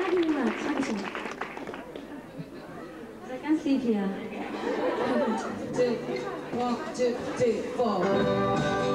I can see here. two, one, two, three, four.